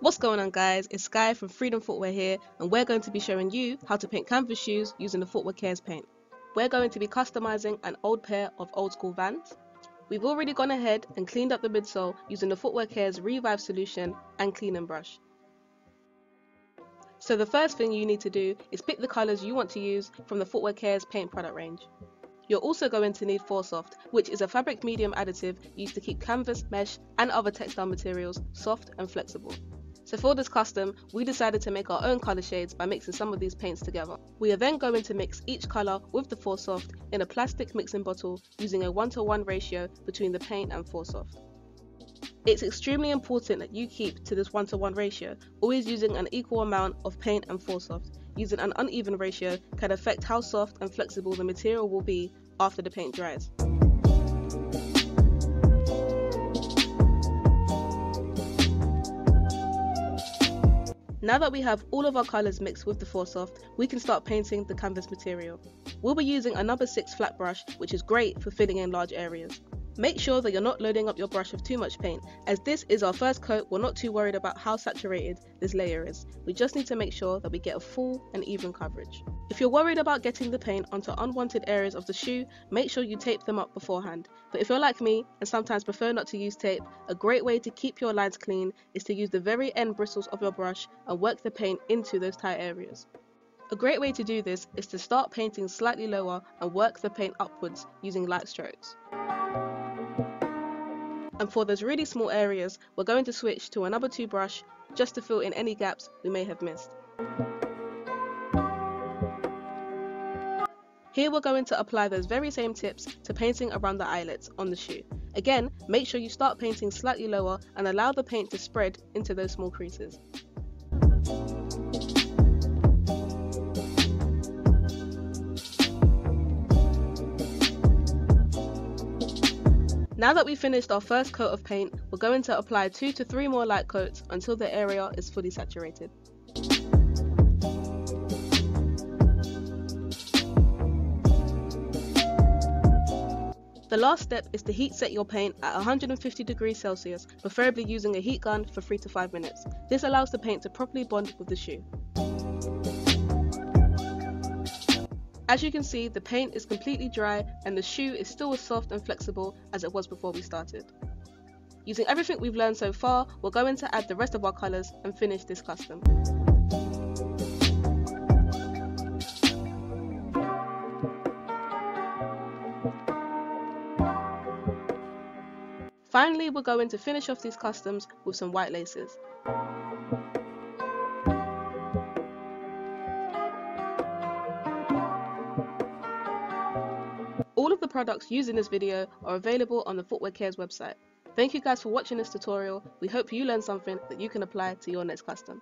What's going on guys, it's Sky from Freedom Footwear here and we're going to be showing you how to paint canvas shoes using the Footwear Care's paint. We're going to be customizing an old pair of old school Vans. We've already gone ahead and cleaned up the midsole using the Footwear Care's Revive solution and clean and brush. So the first thing you need to do is pick the colours you want to use from the Footwear Care's paint product range. You're also going to need Forsoft, which is a fabric medium additive used to keep canvas, mesh and other textile materials soft and flexible. So for this custom, we decided to make our own colour shades by mixing some of these paints together. We are then going to mix each colour with the Forsoft in a plastic mixing bottle using a 1 to 1 ratio between the paint and Forsoft. It's extremely important that you keep to this 1 to 1 ratio, always using an equal amount of paint and Forsoft. Using an uneven ratio can affect how soft and flexible the material will be after the paint dries. Now that we have all of our colours mixed with the Forsoft, we can start painting the canvas material. We'll be using a number 6 flat brush, which is great for filling in large areas. Make sure that you're not loading up your brush with too much paint, as this is our first coat, we're not too worried about how saturated this layer is. We just need to make sure that we get a full and even coverage. If you're worried about getting the paint onto unwanted areas of the shoe, make sure you tape them up beforehand. But if you're like me and sometimes prefer not to use tape, a great way to keep your lines clean is to use the very end bristles of your brush and work the paint into those tight areas. A great way to do this is to start painting slightly lower and work the paint upwards using light strokes. And for those really small areas, we're going to switch to a number 2 brush just to fill in any gaps we may have missed. Here we're going to apply those very same tips to painting around the eyelets on the shoe. Again, make sure you start painting slightly lower and allow the paint to spread into those small creases. Now that we've finished our first coat of paint, we're going to apply 2 to 3 more light coats until the area is fully saturated. The last step is to heat set your paint at 150 degrees Celsius, preferably using a heat gun for 3 to 5 minutes. This allows the paint to properly bond with the shoe. As you can see, the paint is completely dry and the shoe is still as soft and flexible as it was before we started. Using everything we've learned so far, we're going to add the rest of our colours and finish this custom. Finally, we're going to finish off these customs with some white laces. The products used in this video are available on the Footwear Care's website. Thank you guys for watching this tutorial. We hope you learned something that you can apply to your next custom.